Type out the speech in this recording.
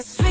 Cause